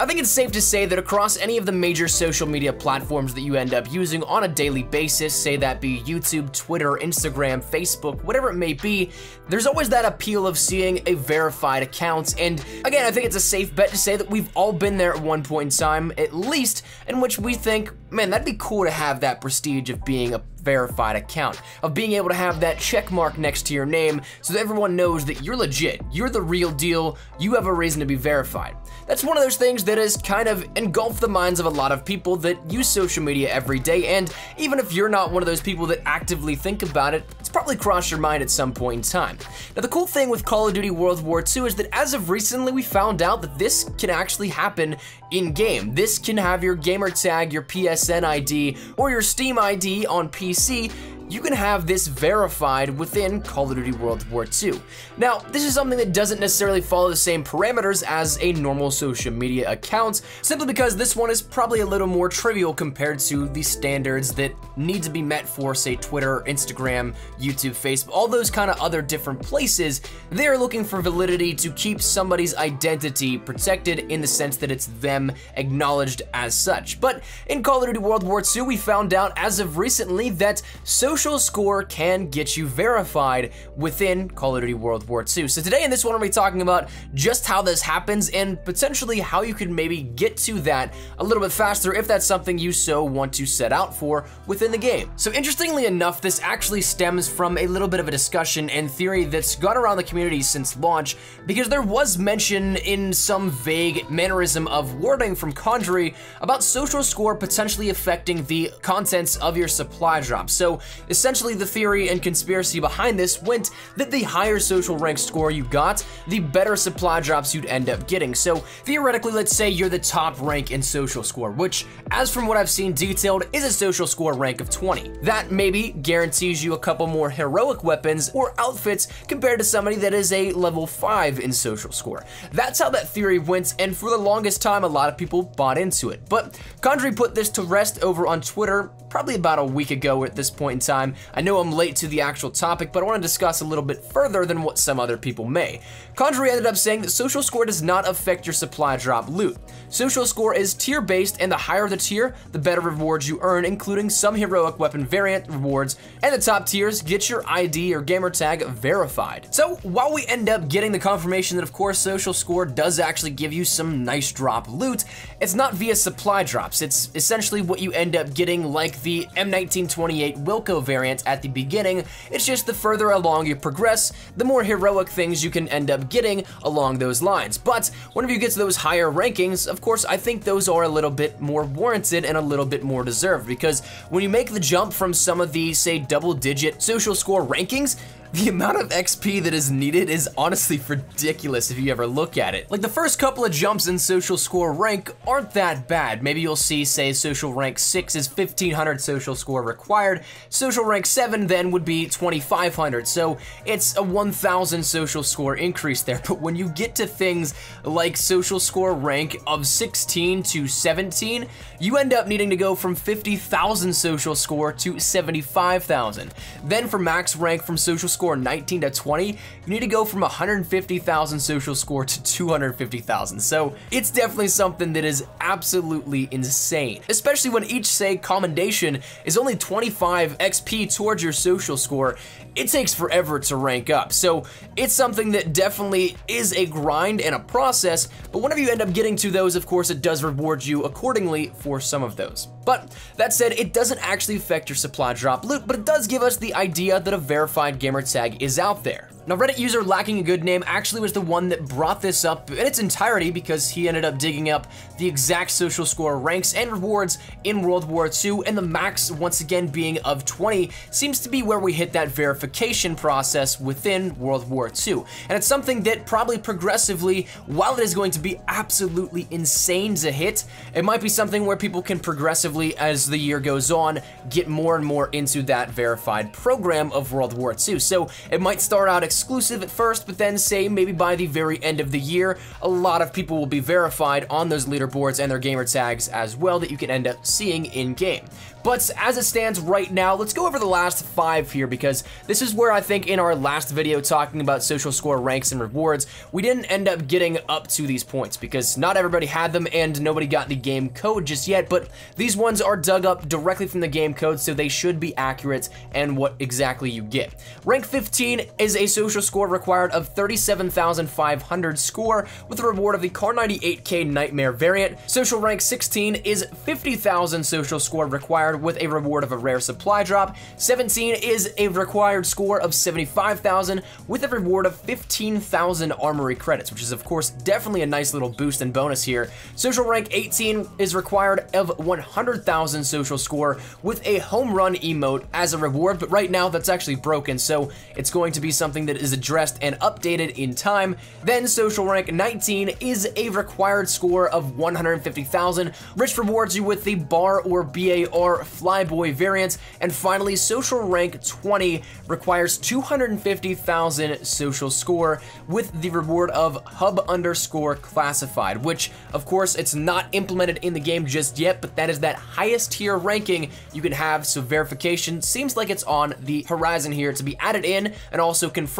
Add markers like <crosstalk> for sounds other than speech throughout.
I think it's safe to say that across any of the major social media platforms that you end up using on a daily basis, say that be YouTube, Twitter, Instagram, Facebook, whatever it may be, there's always that appeal of seeing a verified account. And again, I think it's a safe bet to say that we've all been there at one point in time, at least, in which we think, man, that'd be cool to have that prestige of being a verified account, of being able to have that check mark next to your name so that everyone knows that you're legit, you're the real deal, you have a reason to be verified. That's one of those things that has kind of engulfed the minds of a lot of people that use social media every day, and even if you're not one of those people that actively think about it, it's probably crossed your mind at some point in time. Now, the cool thing with Call of Duty World War II is that as of recently, we found out that this can actually happen in game. This can have your gamer tag, your PSN ID, or your Steam ID on PC PC you can have this verified within Call of Duty World War II. Now, this is something that doesn't necessarily follow the same parameters as a normal social media account, simply because this one is probably a little more trivial compared to the standards that need to be met for, say, Twitter, Instagram, YouTube, Facebook, all those kind of other different places. They're looking for validity to keep somebody's identity protected in the sense that it's them acknowledged as such. But in Call of Duty World War II, we found out as of recently that social social score can get you verified within Call of Duty World War II. So today in this one, we're talking about just how this happens and potentially how you could maybe get to that a little bit faster if that's something you so want to set out for within the game. So interestingly enough, this actually stems from a little bit of a discussion and theory that's gone around the community since launch because there was mention in some vague mannerism of wording from Condrey about social score potentially affecting the contents of your supply drop. So Essentially, the theory and conspiracy behind this went that the higher social rank score you got, the better supply drops you'd end up getting. So theoretically, let's say you're the top rank in social score, which, as from what I've seen detailed, is a social score rank of 20. That maybe guarantees you a couple more heroic weapons or outfits compared to somebody that is a level 5 in social score. That's how that theory went, and for the longest time, a lot of people bought into it. But Condrey put this to rest over on Twitter probably about a week ago at this point in time time. I know I'm late to the actual topic, but I want to discuss a little bit further than what some other people may. Condrey ended up saying that social score does not affect your supply drop loot. Social score is tier based, and the higher the tier, the better rewards you earn, including some heroic weapon variant rewards, and the top tiers get your ID or gamertag verified. So while we end up getting the confirmation that of course social score does actually give you some nice drop loot, it's not via supply drops. It's essentially what you end up getting like the M1928 Wilco variant at the beginning. It's just the further along you progress, the more heroic things you can end up getting along those lines. But whenever you get to those higher rankings, of course, I think those are a little bit more warranted and a little bit more deserved because when you make the jump from some of the, say, double digit social score rankings, the amount of XP that is needed is honestly ridiculous if you ever look at it. Like the first couple of jumps in social score rank aren't that bad. Maybe you'll see, say, social rank 6 is 1500 social score required. Social rank 7 then would be 2500. So it's a 1000 social score increase there. <laughs> But when you get to things like social score rank of 16 to 17, you end up needing to go from 50,000 social score to 75,000. Then for max rank from social score 19 to 20, you need to go from 150,000 social score to 250,000. So it's definitely something that is absolutely insane, especially when each, say, commendation is only 25 XP towards your social score. It takes forever to rank up. So it's something that definitely is a grind and a process, but whenever you end up getting to those, of course, it does reward you accordingly for some of those. But that said, it doesn't actually affect your supply drop loot, but it does give us the idea that a verified gamer tag is out there. Now, Reddit user lacking a good name actually was the one that brought this up in its entirety because he ended up digging up the exact social score ranks and rewards in World War II, and the max, once again, being of 20, seems to be where we hit that verification process within World War II. And it's something that probably progressively, while it is going to be absolutely insane to hit, it might be something where people can progressively, as the year goes on, get more and more into that verified program of World War II. So it might start out exclusive at first, but then say maybe by the very end of the year, a lot of people will be verified on those leaderboards and their gamer tags as well that you can end up seeing in game. But as it stands right now, let's go over the last five here because this is where I think in our last video talking about social score ranks and rewards, we didn't end up getting up to these points because not everybody had them and nobody got the game code just yet, but these ones are dug up directly from the game code, so they should be accurate and what exactly you get. Rank 15 is a social score required of 37,500 score with a reward of the Kar 98K Nightmare variant. Social rank 16 is 50,000 social score required with a reward of a rare supply drop. 17 is a required score of 75,000 with a reward of 15,000 armory credits, which is of course definitely a nice little boost and bonus here. Social rank 18 is required of 100,000 social score with a home run emote as a reward, but right now that's actually broken, so it's going to be something that is addressed and updated in time. Then social rank 19 is a required score of 150,000, which rewards you with the bar or BAR flyboy variant. And finally, social rank 20 requires 250,000 social score with the reward of hub underscore classified, which of course it's not implemented in the game just yet, but that is that highest tier ranking you can have. So verification seems like it's on the horizon here to be added in and also confirmed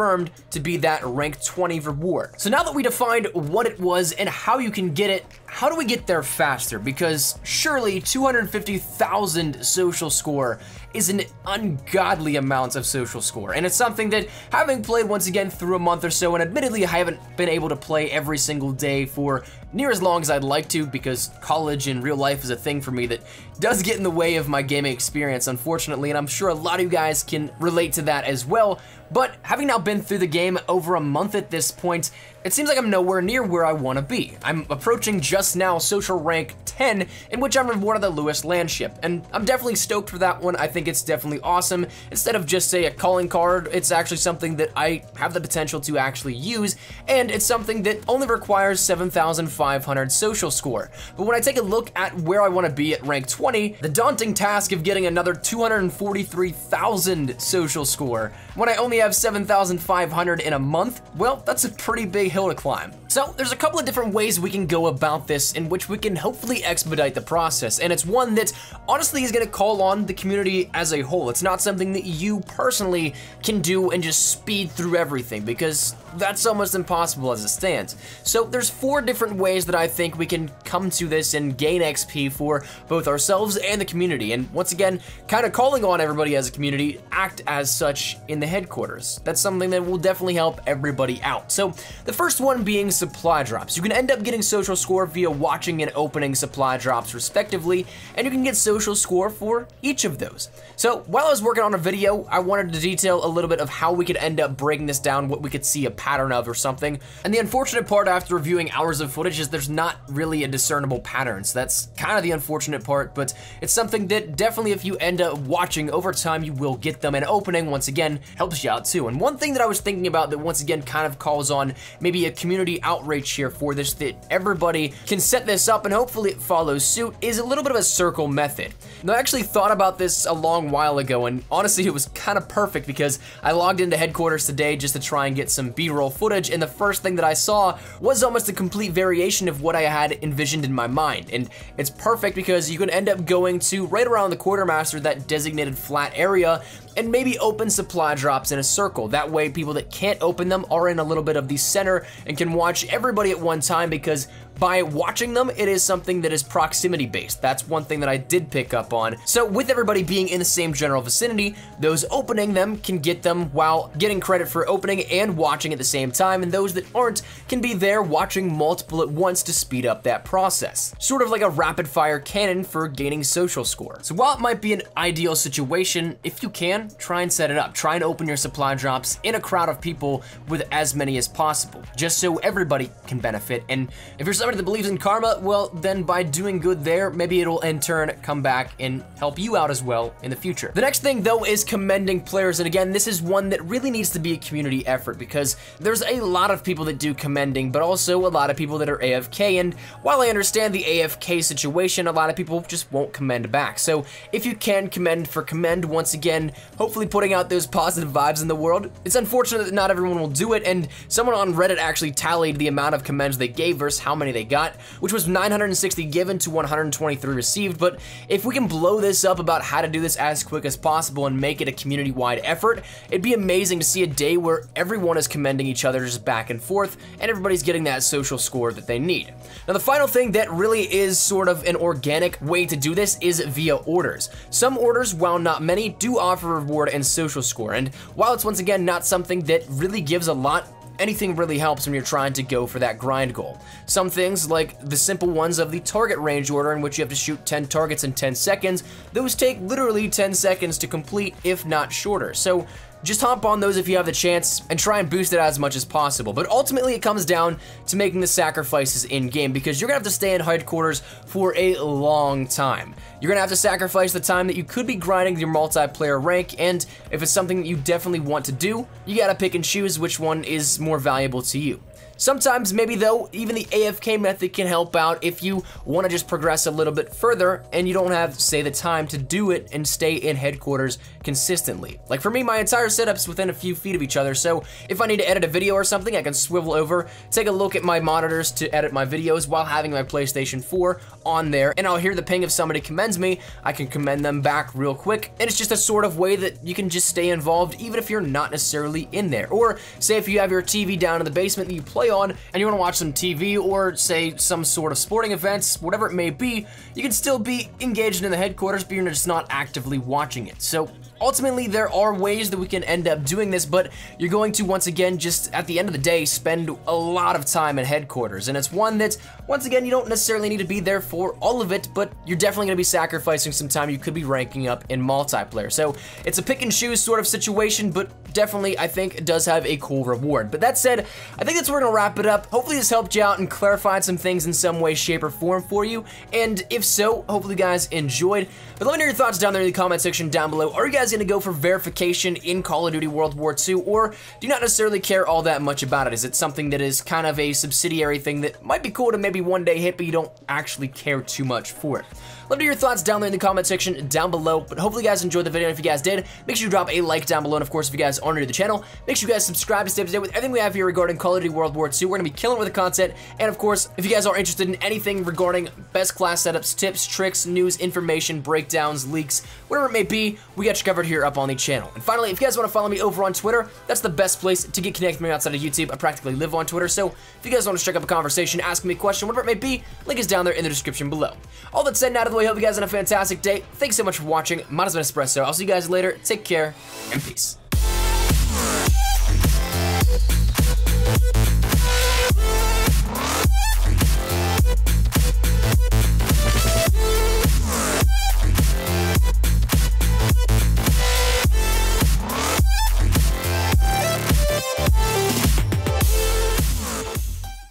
to be that rank 20 reward. So now that we defined what it was and how you can get it, how do we get there faster? Because surely 250,000 social score is an ungodly amount of social score. And it's something that, having played once again through a month or so, and admittedly I haven't been able to play every single day for near as long as I'd like to because college and real life is a thing for me that does get in the way of my gaming experience, unfortunately, and I'm sure a lot of you guys can relate to that as well. But having now been through the game over a month at this point, it seems like I'm nowhere near where I want to be. I'm approaching just now social rank 10, in which I'm rewarded the Lewis Landship, and I'm definitely stoked for that one. I think it's definitely awesome. Instead of just, say, a calling card, it's actually something that I have the potential to actually use, and it's something that only requires 7,500 social score. But when I take a look at where I want to be at rank 20, the daunting task of getting another 243,000 social score, when I only have 7,500 in a month, well, that's a pretty big hill to climb. So there's a couple of different ways we can go about this in which we can hopefully expedite the process, and it's one that honestly is gonna call on the community as a whole. It's not something that you personally can do and just speed through everything, because that's almost impossible as it stands. So there's four different ways that I think we can come to this and gain XP for both ourselves and the community, and once again, kind of calling on everybody as a community, act as such in the headquarters. That's something that will definitely help everybody out. So the first one being supply drops. You can end up getting social score via watching and opening supply drops respectively, and you can get social score for each of those. So while I was working on a video, I wanted to detail a little bit of how we could end up breaking this down, what we could see pattern of or something. And the unfortunate part after reviewing hours of footage is there's not really a discernible pattern. So that's kind of the unfortunate part, but it's something that definitely if you end up watching over time, you will get them. And opening, once again, helps you out too. And one thing that I was thinking about that once again kind of calls on maybe a community outreach here for this that everybody can set this up and hopefully it follows suit is a little bit of a circle method. Now I actually thought about this a long while ago and honestly it was kind of perfect because I logged into headquarters today just to try and get some b-roll footage and the first thing that I saw was almost a complete variation of what I had envisioned in my mind and it's perfect because you can end up going to right around the quartermaster that designated flat area and maybe open supply drops in a circle. That way people that can't open them are in a little bit of the center and can watch everybody at one time because by watching them, it is something that is proximity based. That's one thing that I did pick up on. So with everybody being in the same general vicinity, those opening them can get them while getting credit for opening and watching at the same time, and those that aren't can be there watching multiple at once to speed up that process. Sort of like a rapid fire cannon for gaining social score. So while it might be an ideal situation, if you can, try and set it up. Try and open your supply drops in a crowd of people with as many as possible, just so everybody can benefit. And if you're somebody that believes in karma, well, then by doing good there, maybe it'll in turn come back and help you out as well in the future. The next thing though is commending players. And again, this is one that really needs to be a community effort because there's a lot of people that do commending, but also a lot of people that are AFK. And while I understand the AFK situation, a lot of people just won't commend back. So if you can commend for commend, once again, hopefully putting out those positive vibes in the world. It's unfortunate that not everyone will do it. And someone on Reddit actually tallied the amount of commends they gave versus how many they they got, which was 960 given to 123 received, but if we can blow this up about how to do this as quick as possible and make it a community-wide effort, it'd be amazing to see a day where everyone is commending each other just back and forth, and everybody's getting that social score that they need. Now the final thing that really is sort of an organic way to do this is via orders. Some orders, while not many, do offer reward and social score, and while it's once again not something that really gives a lot, anything really helps when you're trying to go for that grind goal. Some things, like the simple ones of the target range order in which you have to shoot 10 targets in 10 seconds, those take literally 10 seconds to complete, if not shorter. So just hop on those if you have the chance and try and boost it as much as possible. But ultimately, it comes down to making the sacrifices in game because you're gonna have to stay in headquarters for a long time. You're gonna have to sacrifice the time that you could be grinding your multiplayer rank, and if it's something that you definitely want to do, you gotta pick and choose which one is more valuable to you. Sometimes, maybe though, even the AFK method can help out if you want to just progress a little bit further and you don't have, say, the time to do it and stay in headquarters consistently. Like for me, my entire setup's within a few feet of each other, so if I need to edit a video or something, I can swivel over, take a look at my monitors to edit my videos while having my PlayStation 4 on there, and I'll hear the ping if somebody commends me, I can commend them back real quick, and it's just a sort of way that you can just stay involved even if you're not necessarily in there. Or say if you have your TV down in the basement that you play on and you want to watch some TV or say some sort of sporting events, whatever it may be, you can still be engaged in the headquarters, but you're just not actively watching it. So Ultimately, there are ways that we can end up doing this, but you're going to, once again, just at the end of the day, spend a lot of time at headquarters. And it's one that, once again, you don't necessarily need to be there for all of it, but you're definitely going to be sacrificing some time you could be ranking up in multiplayer. So it's a pick and choose sort of situation, but definitely, I think, it does have a cool reward. But that said, I think that's where we're going to wrap it up. Hopefully this helped you out and clarified some things in some way, shape, or form for you. And if so, hopefully you guys enjoyed. But let me know your thoughts down there in the comment section down below. Are you guys going to go for verification in Call of Duty World War II, or do not necessarily care all that much about it? Is it something that is kind of a subsidiary thing that might be cool to maybe one day hit, but you don't actually care too much for it? Let me know your thoughts down there in the comment section down below. But hopefully you guys enjoyed the video. If you guys did, make sure you drop a like down below. And of course, if you guys are new to the channel, make sure you guys subscribe to stay up to date with everything we have here regarding Call of Duty World War II. We're going to be killing with the content. And of course, if you guys are interested in anything regarding best class setups, tips, tricks, news, information, breakdowns, leaks, whatever it may be, we got you covered here up on the channel. And finally, if you guys want to follow me over on Twitter, that's the best place to get connected with me outside of YouTube. I practically live on Twitter. So if you guys want to strike up a conversation, ask me a question, whatever it may be, link is down there in the description below. All that said and out of the way, hope you guys have a fantastic day. Thanks so much for watching. Been Espresso. I'll see you guys later. Take care and peace.